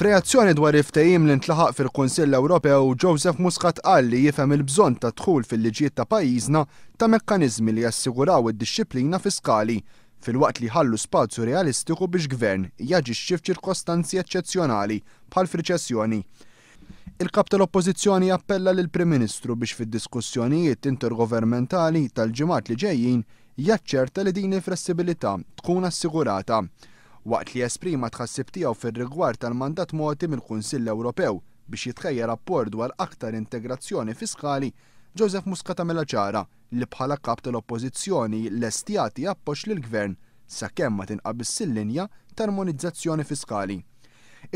F'reazzjoni dwar il-ftehim li ntlaħaq fil-Kunsill Ewropew, Joseph Muscat qal li jifhem il-bżonn tad-dħul fil-liġijiet ta' pajjiżna ta' mekkaniżmi li jassiguraw id-dixxiplina fiskali, filwaqt li jħallu spazju realistiku biex gvern jaġixxi f'ċirkostanzi eċċezzjonali bħal f'riċessjoni. Il-Kap tal-Oppożizzjoni jappella lill-Prim Ministru biex fid-diskussjonijiet intergovermentali tal-ġimgħat li ġejjin jaċċerta li din il-flessibilità tkun assigurata, waqt li esprima t-tħassib tiegħu fir-rigward tal-mandat mogħti mill-Kunsill Ewropew biex jitkejjel rapport dwar aktar integrazzjoni fiskali, Joseph Muscat għamilha ċara li bħala Kap tal-Oppożizzjoni lest jagħti appoġġ lill-Gvern sakemm ma tinqabiżx il-linja ta' armonizzazzjoni fiskali.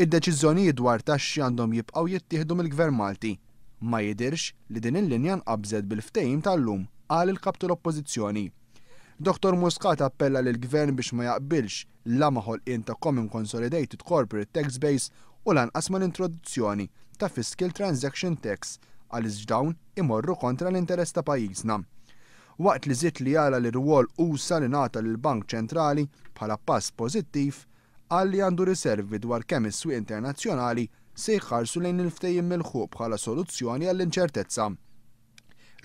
Id-deċiżjonijiet dwar taxxi għandhom jibqgħu jittieħdu mill-Gvern Malti. Ma jidhirx li din il-linja nqabżet bil-ftehim ta' llum, qal il-Kap tal-Oppożizzjoni. Dottor Muscat appella lill-Gvern biex ma jaqbilx la ma' ħolqien ta' Common Consolidated Corporate Tax Base u lanqas mal-introduzzjoni ta' Fiscal Transaction Tax għaliex dawn imorru kontra l-interess ta' pajjiżna. Waqt li żied li jara l-irwol usa' li ngħata lill-Bank Ċentrali bħala pass pożittiv, qal li għandu riservi dwar kemm is-swieq internazzjonali se jħarsu lejn il-ftehim milħuq bħala soluzzjoni għall-inċertezza.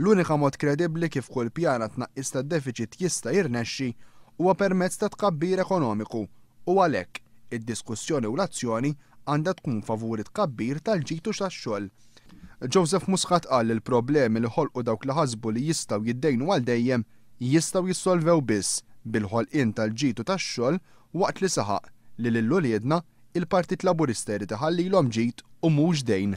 L-unika mod kredibbli kif kull pjan għat-tnaqqis tad-defiċit jista' jirnexxi huwa permezz ta' tkabbir ekonomiku u għalhekk, id-diskussjoni u l-azzjoni għandha tkun favur it-tkabbir tal-ġid u tax-xogħol. Joseph Muscat qal li l-problemi li ħolqu dawk li ħasbu li jistgħu jiddejnu għal dejjem jistgħu jissolvew biss bil-ħolqien tal-ġid u tax-xogħol waqt li saħaq li lil uliedna il-Partit Laburista jrid iħallilhom ġid u mhux dejn.